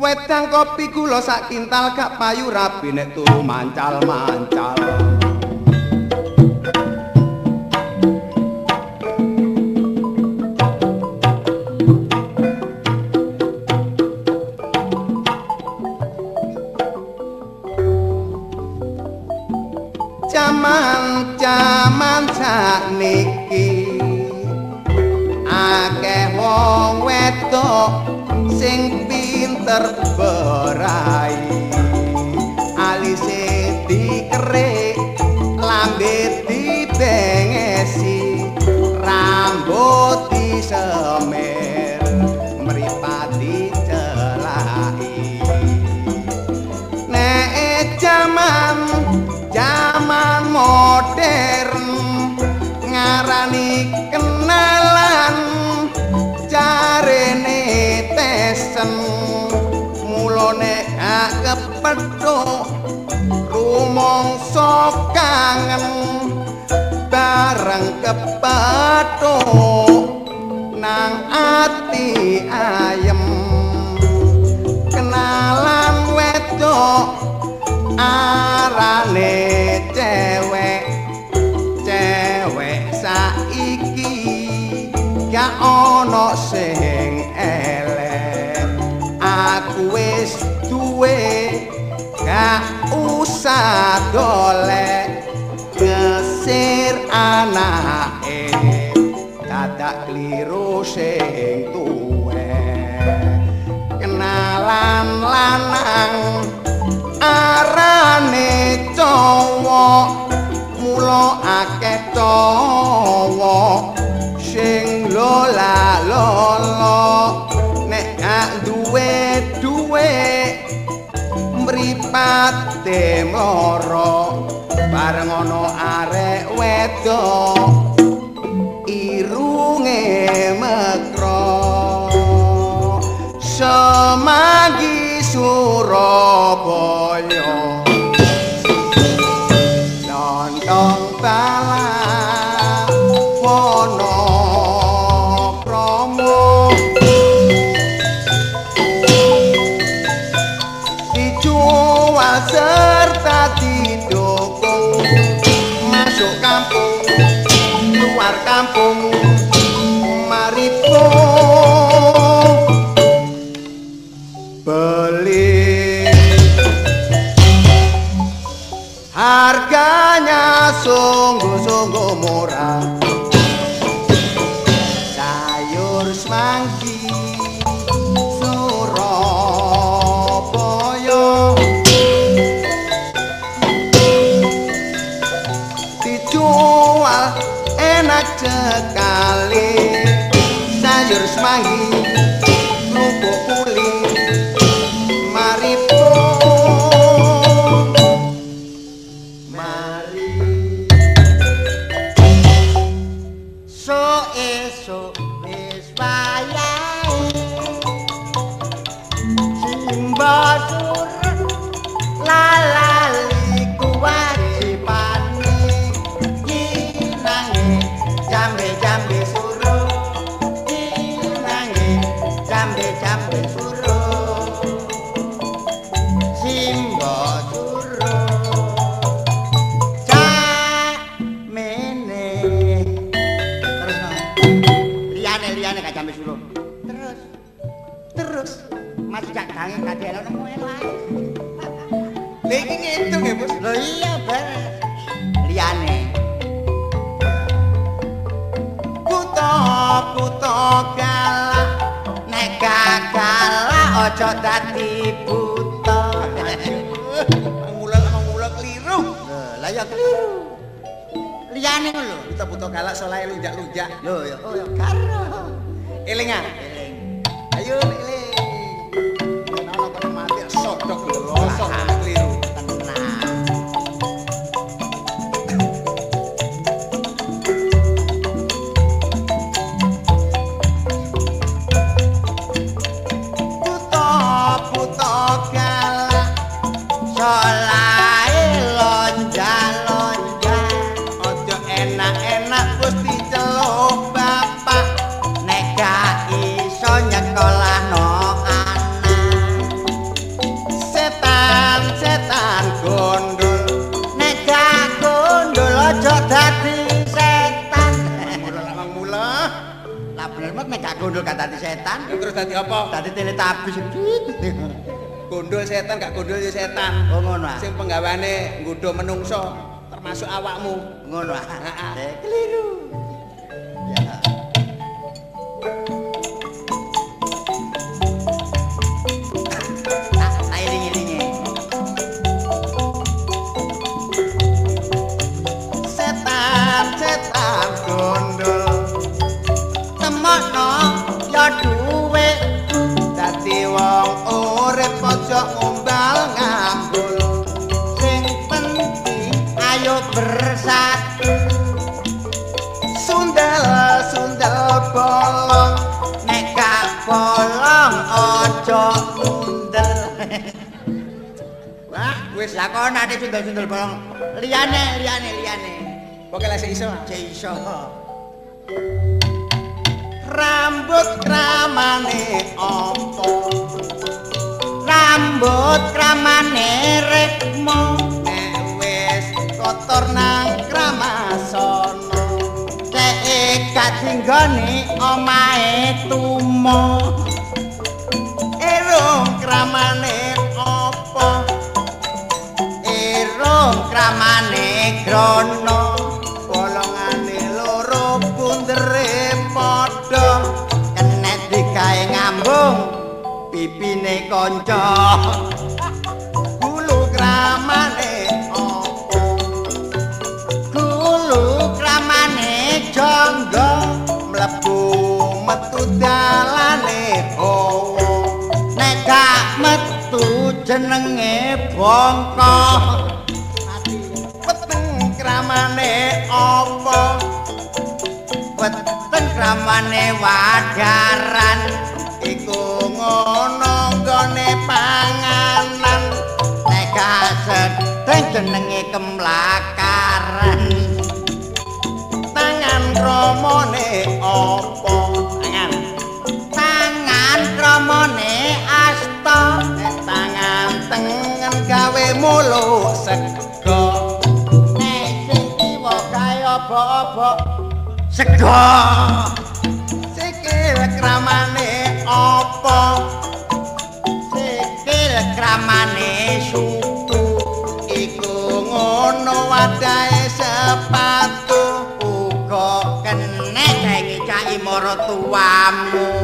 kopi gula sak kintal gak payu rabi nek turu mancal-mancal. Jaman-jaman sakniki akeh wong wedok sing Terberai. Kepethuk rumangsa kangen bareng kepethuk nang ati ayem kenalan wedok arane cewek cewek saiki gak ana sing elek. Aku wis duwe gak usah golek ngesir anake. Dadak kliru sing tuwe. Kenalan lanang arane cowok mula akeh mripate moro bareng ana arek wedok. Irunge mekro semagi surabaya. Lontong talah wono promo serta didukung. Masuk kampung luar kampung. Mari beli. Harganya sungguh-sungguh murah enak sekali sayur semanggi lubuk jambe suruh terus terus. Mas jak dange kadhe ana nemu elo ae lha iki ngitung ya bos. Lho iya beres liyane. Buta buta galak. Nek gak galak aja dadi buta. Mangula mangula keliru. lah ya keliru. Liyane lho, buta-buta galak solahe lunjak-lunjak. lho ya. Oh ya karo Eling ah. eling. Ayo eling. Yen ana kena mati sodok lho, sodok tenang. Buta buta galak gak gondol gak dadi setan. Terus dadi apa? Dadi teletabis. Gondol setan gak gondol ya setan. Oh ngono ah. Sing penggawane nggodha menungso termasuk awakmu. Ngono ah. Heeh. Eh, keliru. Ya. Iling-ilingi. Setan, setan wis Lah kok nate sundel-sundel bolong liyane liyane liyane. pokoke lek iso. Cek iso. Rambut kramane opo? Rambut kramane rekmo nek wis kotor nang kramasono. Cek gak dinggone omahe tumo. Kanca gulu kramane gulu kramane jangga mlebu metu dalane hawa nek gak metu jenenge bongko. Weteng kramane apa? Weteng kramane wadaran. Iku ngono jenenge kemlakaran tangan romone apa? Tangan. Tangan kramane asta. Nek tangan. Tengen gawe mulu sego nek sing kiwa gawe obok-obok sego sikil kramane apa? Sikil kramane wadahe sepatu uga kenek cai maratuwamu